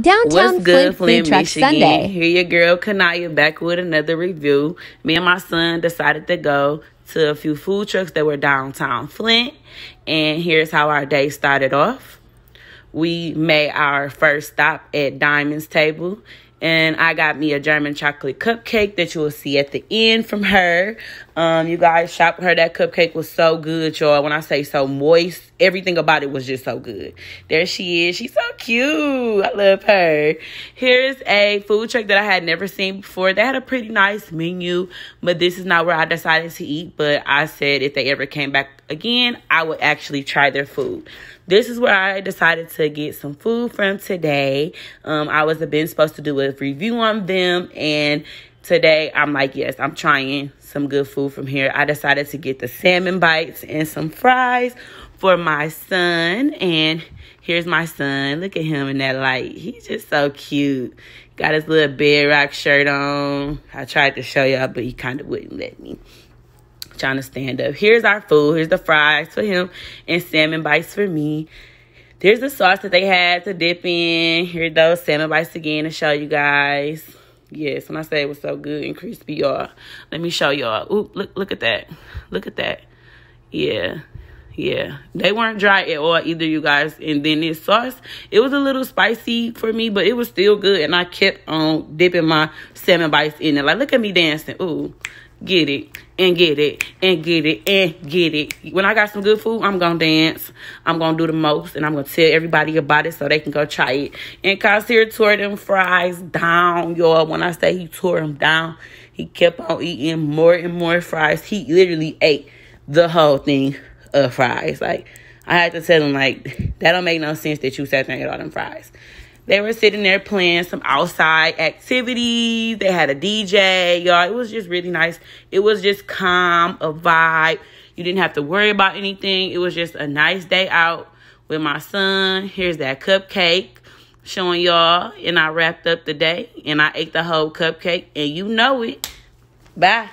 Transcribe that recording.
Downtown What's good, Flint Food Flint, Truck Michigan? Sunday. Here your girl KaNyah back with another review. Me and my son decided to go to a few food trucks that were downtown Flint. And here's how our day started off. We made our first stop at Diamond's Table. And I got me a German chocolate cupcake that you will see at the end from her. Um, you guys shop her. That cupcake was so good, y'all. When I say so moist, everything about it was just so good. There she is. She's so cute. I love her. Here's a food truck that I had never seen before. They had a pretty nice menu, but this is not where I decided to eat. But I said if they ever came back again, I would actually try their food. This is where I decided to get some food from today. Um, I was been supposed to do a review on them, and today I'm like, yes, I'm trying some good food from here. I decided to get the salmon bites and some fries for my son. And here's my son. Look at him in that light. He's just so cute. Got his little bedrock shirt on. I tried to show y'all, but he kind of wouldn't let me trying to stand up. Here's our food. Here's the fries for him and salmon bites for me. There's the sauce that they had to dip in. Here those salmon bites again to show you guys. Yes, when I say it was so good and crispy, y'all. Let me show y'all. Ooh, look, look at that. Look at that. Yeah. Yeah, they weren't dry at all either, you guys. And then this sauce, it was a little spicy for me, but it was still good. And I kept on dipping my salmon bites in it. Like, look at me dancing. Ooh, get it and get it and get it and get it. When I got some good food, I'm gonna dance. I'm gonna do the most and I'm gonna tell everybody about it so they can go try it. And Kazir tore them fries down, y'all. When I say he tore them down, he kept on eating more and more fries. He literally ate the whole thing of fries. Like I had to tell him like that don't make no sense that you sat there and ate all them fries. They were sitting there playing some outside activities. They had a DJ, y'all. It was just really nice. It was just calm, a vibe. You didn't have to worry about anything. It was just a nice day out with my son. Here's that cupcake showing y'all. And I wrapped up the day and I ate the whole cupcake. And you know it. Bye.